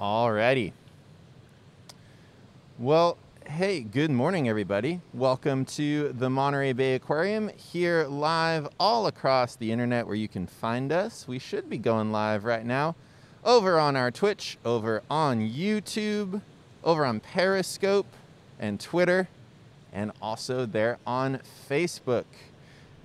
Alrighty. Well, hey, good morning, everybody. Welcome to the Monterey Bay Aquarium here live all across the internet where you can find us. We should be going live right now over on our Twitch, over on YouTube, over on Periscope and Twitter, and also there on Facebook.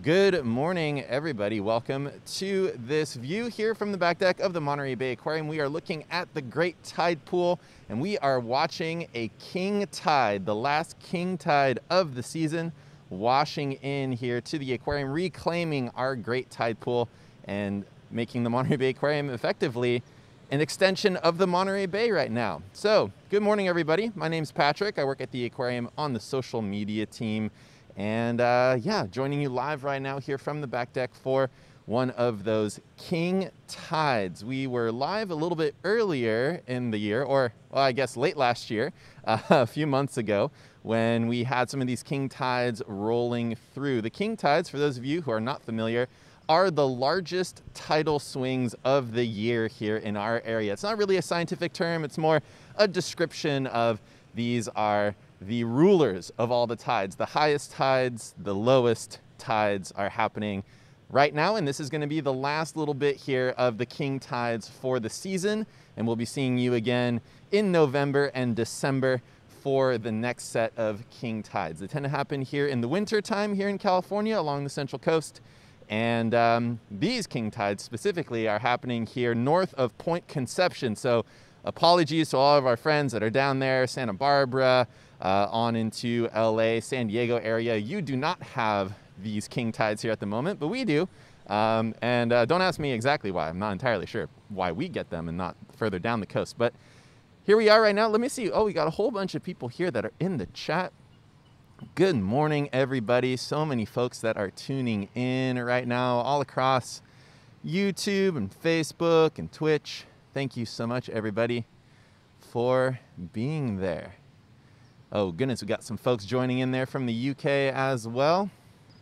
Good morning, everybody. Welcome to this view here from the back deck of the Monterey Bay Aquarium. We are looking at the Great Tide Pool and we are watching a king tide, the last king tide of the season, washing in here to the aquarium, reclaiming our Great Tide Pool and making the Monterey Bay Aquarium effectively an extension of the Monterey Bay right now. So, good morning, everybody. My name is Patrick. I work at the aquarium on the social media team. And uh, yeah, joining you live right now here from the back deck for one of those king tides. We were live a little bit earlier in the year, or well, I guess late last year, uh, a few months ago, when we had some of these king tides rolling through. The king tides, for those of you who are not familiar, are the largest tidal swings of the year here in our area. It's not really a scientific term, it's more a description of these are the rulers of all the tides. The highest tides, the lowest tides are happening right now, and this is going to be the last little bit here of the king tides for the season, and we'll be seeing you again in November and December for the next set of king tides. They tend to happen here in the winter time here in California along the central coast. And um, these king tides specifically are happening here north of Point Conception. So apologies to all of our friends that are down there, Santa Barbara, uh, on into LA, San Diego area. You do not have these king tides here at the moment, but we do. Um, and uh, don't ask me exactly why. I'm not entirely sure why we get them and not further down the coast. But here we are right now. Let me see. Oh, we got a whole bunch of people here that are in the chat. Good morning, everybody. So many folks that are tuning in right now all across YouTube and Facebook and Twitch. Thank you so much, everybody, for being there. Oh, goodness, we got some folks joining in there from the UK as well.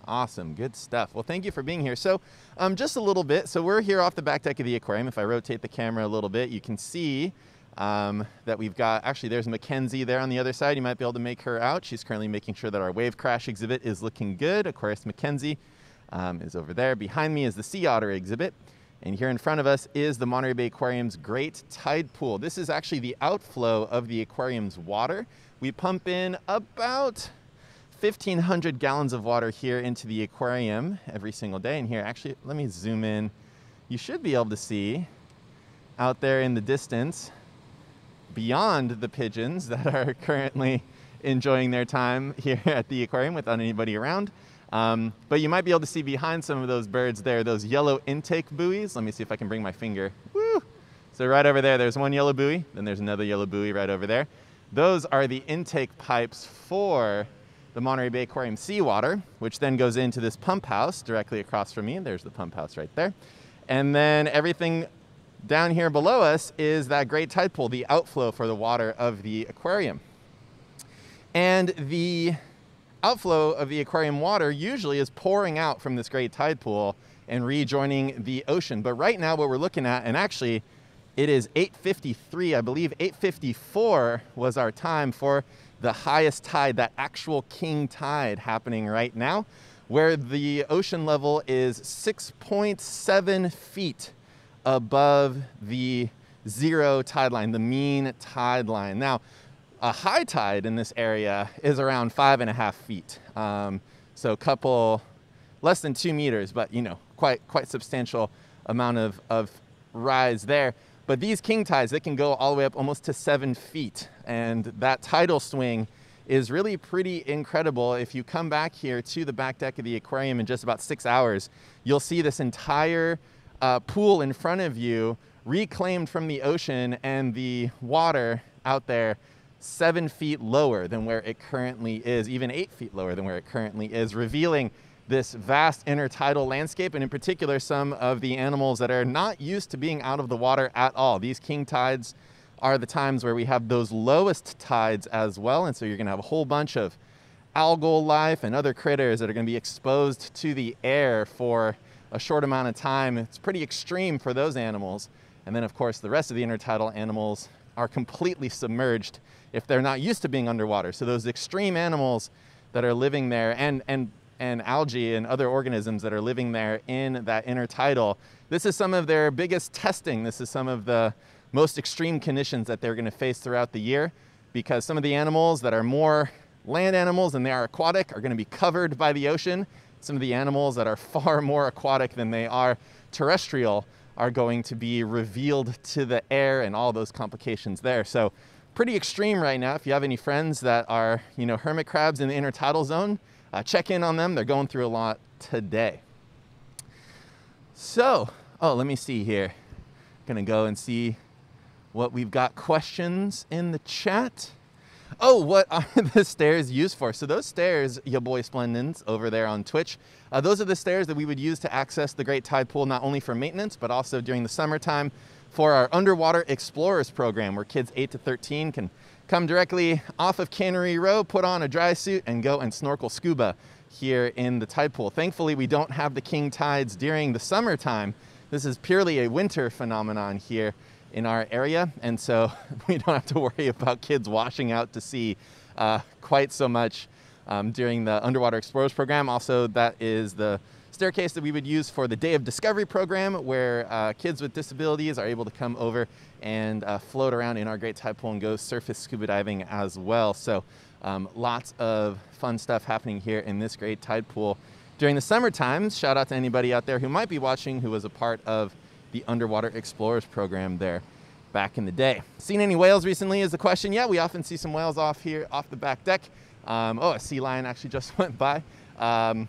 Awesome, good stuff. Well, thank you for being here. So, um, just a little bit. So, we're here off the back deck of the aquarium. If I rotate the camera a little bit, you can see um, that we've got actually there's Mackenzie there on the other side. You might be able to make her out. She's currently making sure that our wave crash exhibit is looking good. Aquarist Mackenzie um, is over there. Behind me is the sea otter exhibit. And here in front of us is the Monterey Bay Aquarium's Great Tide Pool. This is actually the outflow of the aquarium's water. We pump in about 1,500 gallons of water here into the aquarium every single day. And here, actually, let me zoom in. You should be able to see out there in the distance, beyond the pigeons that are currently enjoying their time here at the aquarium without anybody around. Um, but you might be able to see behind some of those birds there, those yellow intake buoys. Let me see if I can bring my finger. Woo! So right over there, there's one yellow buoy, then there's another yellow buoy right over there. Those are the intake pipes for the Monterey Bay Aquarium seawater, which then goes into this pump house directly across from me. There's the pump house right there. And then everything down here below us is that great tide pool, the outflow for the water of the aquarium. And the outflow of the aquarium water usually is pouring out from this great tide pool and rejoining the ocean. But right now what we're looking at, and actually it is 8.53, I believe 8.54 was our time for the highest tide, that actual king tide happening right now, where the ocean level is 6.7 feet above the zero tide line, the mean tide line. Now, a high tide in this area is around five and a half feet. Um, so a couple, less than two meters, but you know, quite, quite substantial amount of, of rise there. But these king tides, they can go all the way up almost to seven feet. And that tidal swing is really pretty incredible. If you come back here to the back deck of the aquarium in just about six hours, you'll see this entire uh, pool in front of you reclaimed from the ocean and the water out there seven feet lower than where it currently is, even eight feet lower than where it currently is, revealing this vast intertidal landscape, and in particular, some of the animals that are not used to being out of the water at all. These king tides are the times where we have those lowest tides as well, and so you're gonna have a whole bunch of algal life and other critters that are gonna be exposed to the air for a short amount of time. It's pretty extreme for those animals. And then, of course, the rest of the intertidal animals are completely submerged if they're not used to being underwater. So those extreme animals that are living there and, and, and algae and other organisms that are living there in that intertidal, this is some of their biggest testing. This is some of the most extreme conditions that they're going to face throughout the year because some of the animals that are more land animals than they are aquatic are going to be covered by the ocean. Some of the animals that are far more aquatic than they are terrestrial are going to be revealed to the air and all those complications there. So pretty extreme right now. If you have any friends that are, you know, hermit crabs in the intertidal zone, uh, check in on them. They're going through a lot today. So, oh, let me see here. I'm Gonna go and see what we've got questions in the chat. Oh, what are the stairs used for? So those stairs, your boy Splendens over there on Twitch, uh, those are the stairs that we would use to access the Great Tide Pool, not only for maintenance, but also during the summertime for our Underwater Explorers program, where kids 8 to 13 can come directly off of Cannery Row, put on a dry suit, and go and snorkel scuba here in the tide pool. Thankfully, we don't have the king tides during the summertime. This is purely a winter phenomenon here in our area, and so we don't have to worry about kids washing out to sea uh, quite so much um, during the Underwater Explorers program. Also, that is the staircase that we would use for the Day of Discovery program, where uh, kids with disabilities are able to come over and uh, float around in our Great Tide Pool and go surface scuba diving as well. So, um, lots of fun stuff happening here in this Great Tide Pool during the summer times. Shout out to anybody out there who might be watching who was a part of the Underwater Explorers program there back in the day. Seen any whales recently is the question. Yeah, we often see some whales off here, off the back deck. Um, oh, a sea lion actually just went by. Um,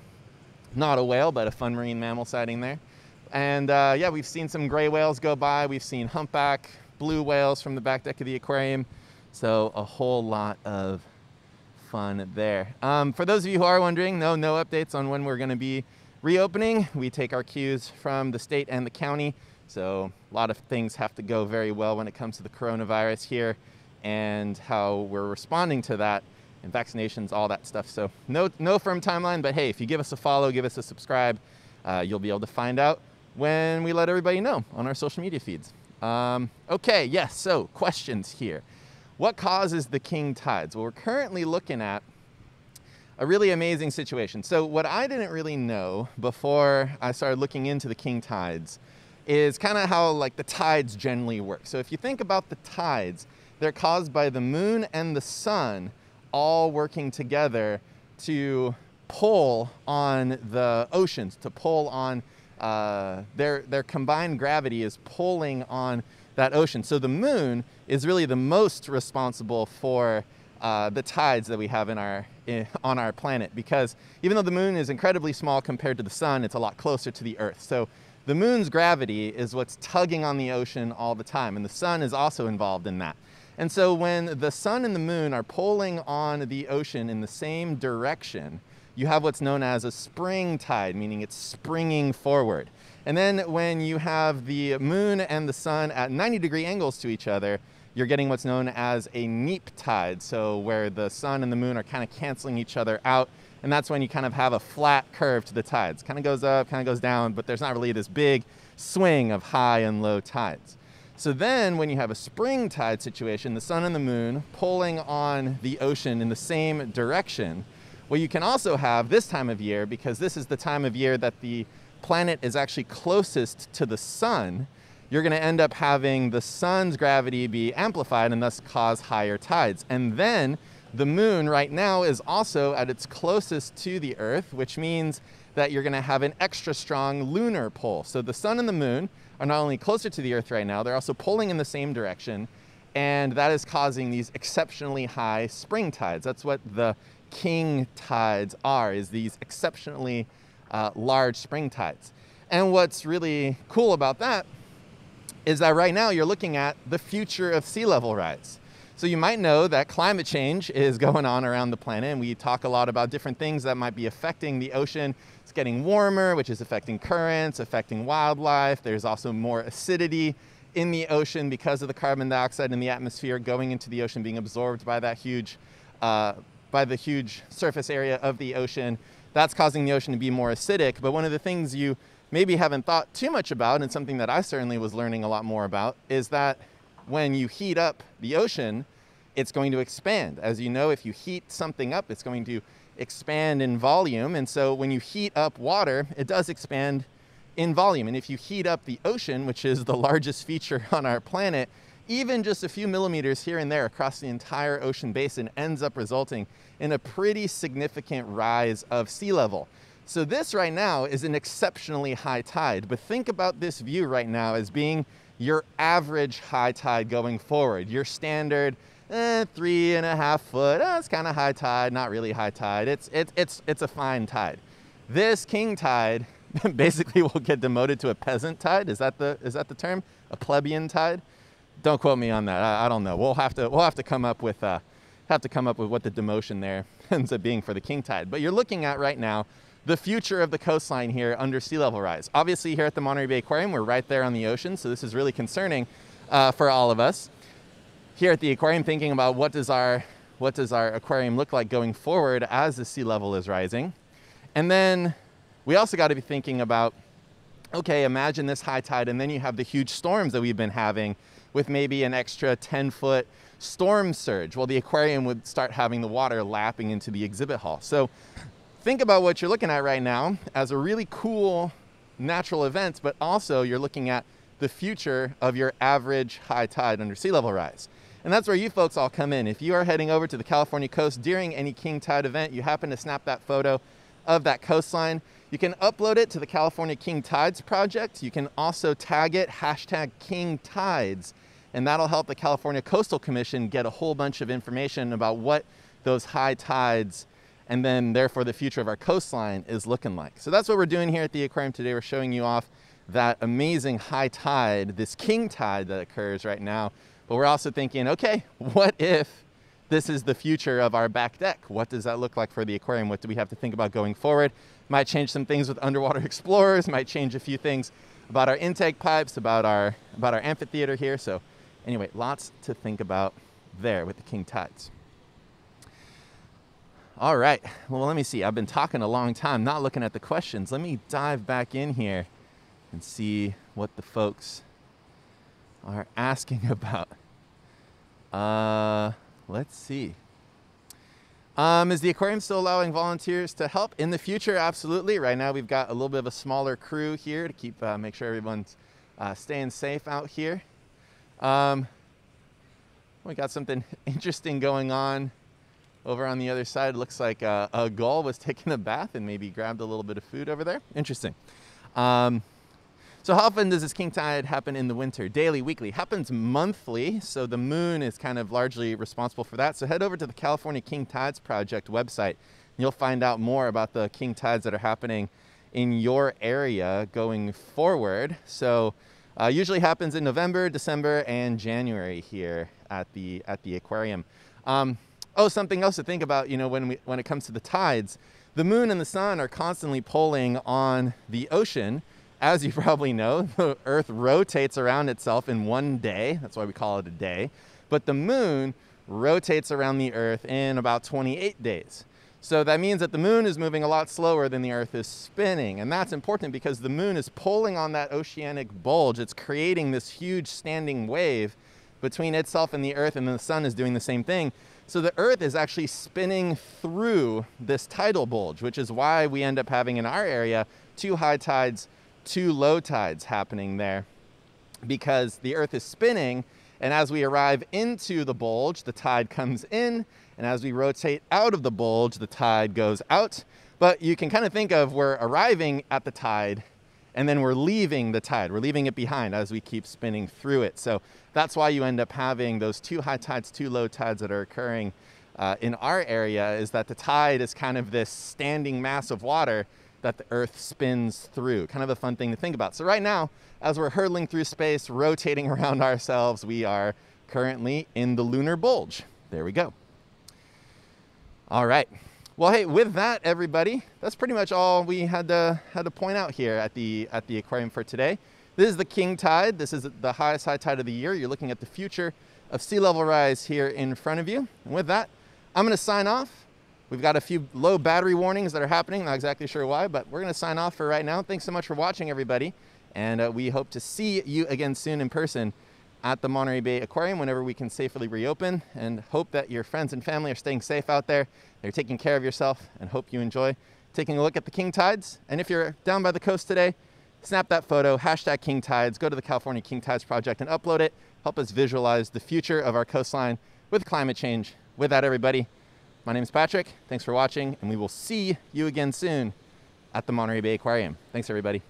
not a whale, but a fun marine mammal sighting there. And uh, yeah, we've seen some gray whales go by. We've seen humpback, blue whales from the back deck of the aquarium. So a whole lot of fun there. Um, for those of you who are wondering, no, no updates on when we're going to be reopening. We take our cues from the state and the county. So a lot of things have to go very well when it comes to the coronavirus here and how we're responding to that and vaccinations, all that stuff. So no, no firm timeline, but hey, if you give us a follow, give us a subscribe, uh, you'll be able to find out when we let everybody know on our social media feeds. Um, okay, yes, so questions here. What causes the king tides? Well, we're currently looking at a really amazing situation. So what I didn't really know before I started looking into the king tides is kind of how like the tides generally work. So if you think about the tides, they're caused by the moon and the sun all working together to pull on the oceans, to pull on uh, their, their combined gravity is pulling on that ocean. So the moon is really the most responsible for uh, the tides that we have in our, in, on our planet because even though the moon is incredibly small compared to the sun, it's a lot closer to the earth. So the moon's gravity is what's tugging on the ocean all the time, and the sun is also involved in that. And so when the sun and the moon are pulling on the ocean in the same direction, you have what's known as a spring tide, meaning it's springing forward. And then when you have the moon and the sun at 90 degree angles to each other, you're getting what's known as a neap tide. So where the sun and the moon are kind of canceling each other out. And that's when you kind of have a flat curve to the tides. Kind of goes up, kind of goes down, but there's not really this big swing of high and low tides. So then when you have a spring tide situation, the sun and the moon pulling on the ocean in the same direction, what you can also have this time of year, because this is the time of year that the planet is actually closest to the sun, you're going to end up having the sun's gravity be amplified and thus cause higher tides. And then the moon right now is also at its closest to the earth, which means that you're going to have an extra strong lunar pull. So the sun and the moon are not only closer to the Earth right now, they're also pulling in the same direction, and that is causing these exceptionally high spring tides. That's what the king tides are, is these exceptionally uh, large spring tides. And what's really cool about that is that right now you're looking at the future of sea level rise. So you might know that climate change is going on around the planet, and we talk a lot about different things that might be affecting the ocean It's getting warmer, which is affecting currents, affecting wildlife. There's also more acidity in the ocean because of the carbon dioxide in the atmosphere going into the ocean, being absorbed by that huge, uh, by the huge surface area of the ocean. That's causing the ocean to be more acidic. But one of the things you maybe haven't thought too much about, and something that I certainly was learning a lot more about, is that when you heat up the ocean, it's going to expand. As you know, if you heat something up, it's going to expand in volume. And so when you heat up water, it does expand in volume. And if you heat up the ocean, which is the largest feature on our planet, even just a few millimeters here and there across the entire ocean basin ends up resulting in a pretty significant rise of sea level. So this right now is an exceptionally high tide, but think about this view right now as being your average high tide going forward, your standard eh, three and a half foot. Oh, it's kind of high tide, not really high tide. It's, it's, it's, it's a fine tide. This king tide basically will get demoted to a peasant tide. Is that the, is that the term? A plebeian tide? Don't quote me on that. I, I don't know. We'll have to, we'll have to come up with, uh, have to come up with what the demotion there ends up being for the king tide. But you're looking at right now the future of the coastline here under sea level rise. Obviously, here at the Monterey Bay Aquarium, we're right there on the ocean, so this is really concerning uh, for all of us here at the aquarium thinking about what does our what does our aquarium look like going forward as the sea level is rising. And then we also got to be thinking about okay, imagine this high tide and then you have the huge storms that we've been having with maybe an extra 10 foot storm surge. Well, the aquarium would start having the water lapping into the exhibit hall. So think about what you're looking at right now as a really cool natural event, but also you're looking at the future of your average high tide under sea level rise. And that's where you folks all come in. If you are heading over to the California coast during any king tide event, you happen to snap that photo of that coastline, you can upload it to the California King Tides project. You can also tag it hashtag King Tides, and that'll help the California Coastal Commission get a whole bunch of information about what those high tides and then therefore the future of our coastline is looking like. So that's what we're doing here at the aquarium today. We're showing you off that amazing high tide, this king tide that occurs right now but we're also thinking, okay, what if this is the future of our back deck? What does that look like for the aquarium? What do we have to think about going forward? Might change some things with underwater explorers, might change a few things about our intake pipes, about our about our amphitheater here. So anyway, lots to think about there with the king tides. All right. Well, let me see. I've been talking a long time, not looking at the questions. Let me dive back in here and see what the folks are asking about. Uh, let's see. Um, is the aquarium still allowing volunteers to help in the future? Absolutely. Right now, we've got a little bit of a smaller crew here to keep uh, make sure everyone's uh, staying safe out here. Um, we got something interesting going on over on the other side. Looks like a, a gull was taking a bath and maybe grabbed a little bit of food over there. Interesting. Um, so how often does this king tide happen in the winter? Daily, weekly? Happens monthly, so the moon is kind of largely responsible for that. So head over to the California King Tides Project website. You'll find out more about the king tides that are happening in your area going forward. So uh, usually happens in November, December, and January here at the at the aquarium. Um, oh, something else to think about. You know, when we when it comes to the tides, the moon and the sun are constantly pulling on the ocean as you probably know, the Earth rotates around itself in one day. That's why we call it a day. But the moon rotates around the Earth in about 28 days. So that means that the moon is moving a lot slower than the Earth is spinning. And that's important because the moon is pulling on that oceanic bulge. It's creating this huge standing wave between itself and the Earth, and the sun is doing the same thing. So the Earth is actually spinning through this tidal bulge, which is why we end up having in our area two high tides two low tides happening there because the Earth is spinning. And as we arrive into the bulge, the tide comes in. And as we rotate out of the bulge, the tide goes out. But you can kind of think of we're arriving at the tide and then we're leaving the tide. We're leaving it behind as we keep spinning through it. So that's why you end up having those two high tides, two low tides that are occurring uh, in our area is that the tide is kind of this standing mass of water that the Earth spins through. Kind of a fun thing to think about. So, right now, as we're hurtling through space, rotating around ourselves, we are currently in the lunar bulge. There we go. All right. Well, hey, with that, everybody, that's pretty much all we had to had to point out here at the at the aquarium for today. This is the king tide. This is the highest high tide of the year. You're looking at the future of sea level rise here in front of you. And with that, I'm going to sign off. We've got a few low battery warnings that are happening. Not exactly sure why, but we're going to sign off for right now. Thanks so much for watching, everybody. And uh, we hope to see you again soon in person at the Monterey Bay Aquarium whenever we can safely reopen and hope that your friends and family are staying safe out there. They're taking care of yourself and hope you enjoy taking a look at the king tides. And if you're down by the coast today, snap that photo, hashtag king tides, go to the California King Tides Project and upload it. Help us visualize the future of our coastline with climate change. With that, everybody, my name is Patrick. Thanks for watching, and we will see you again soon at the Monterey Bay Aquarium. Thanks, everybody.